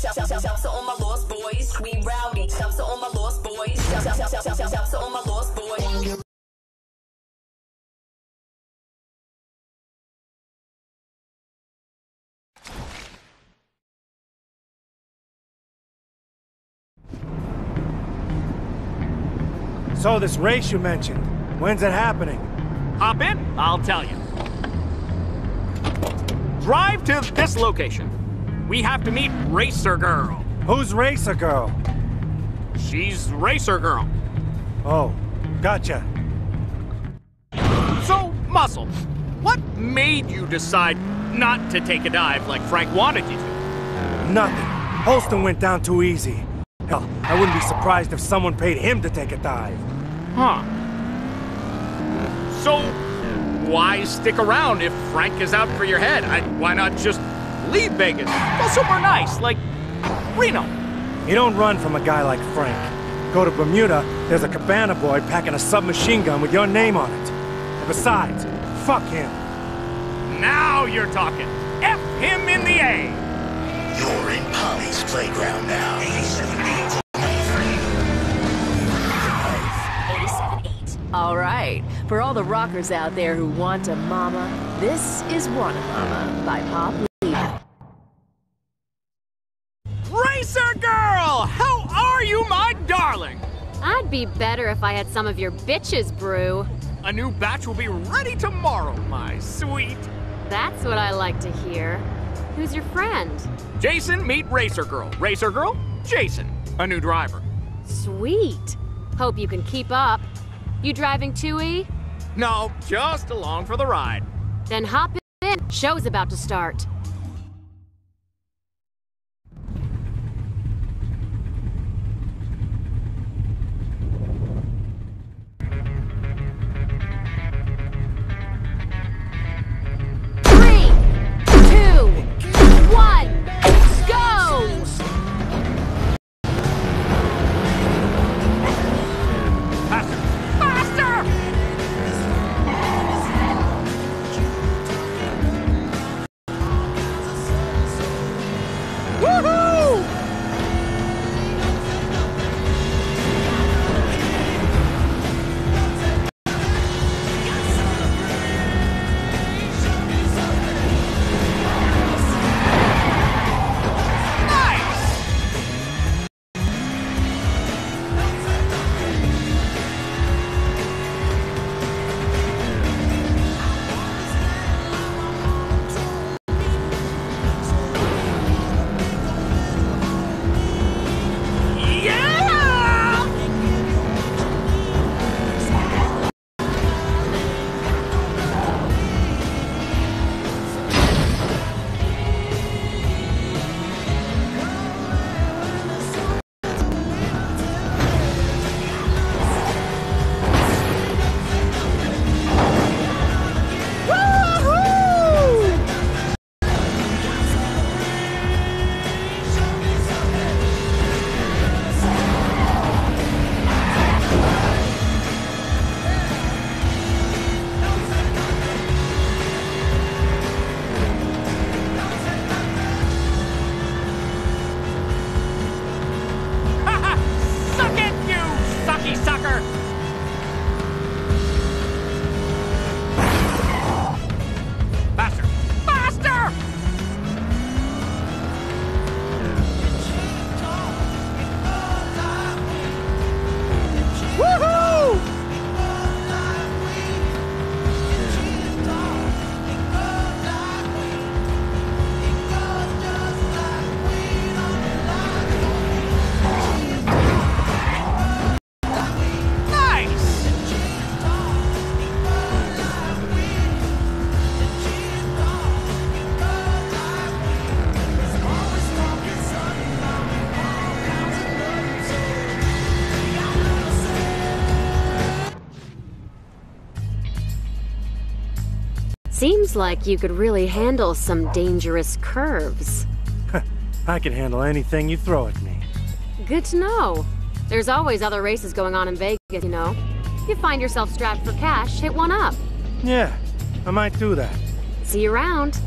Shout to all my lost boys, we rowdy. Shout to all my lost boys. Shout to all my lost boys. So this race you mentioned, when's it happening? Hop in, I'll tell you. Drive to this location. We have to meet Racer Girl. Who's Racer Girl? She's Racer Girl. Oh, gotcha. So, Muscle, what made you decide not to take a dive like Frank wanted you to? Nothing. Holston went down too easy. Hell, I wouldn't be surprised if someone paid him to take a dive. Huh. So, why stick around if Frank is out for your head? I, why not just leave Vegas? Go somewhere nice, like Reno. You don't run from a guy like Frank. Go to Bermuda, there's a cabana boy packing a submachine gun with your name on it. And besides, fuck him. Now you're talking. F him in the A. You're in Polly's playground now. 87 All right, for all the rockers out there who want a mama, this is Wanna Mama by Pop Be better if I had some of your bitches brew. A new batch will be ready tomorrow, my sweet. That's what I like to hear. Who's your friend? Jason, meet Racer Girl. Racer Girl, Jason, a new driver. Sweet. Hope you can keep up. You driving 2E? No, just along for the ride. Then hop in. Show's about to start. Seems like you could really handle some dangerous curves. I can handle anything you throw at me. Good to know. There's always other races going on in Vegas, you know. If you find yourself strapped for cash, hit one up. Yeah, I might do that. See you around.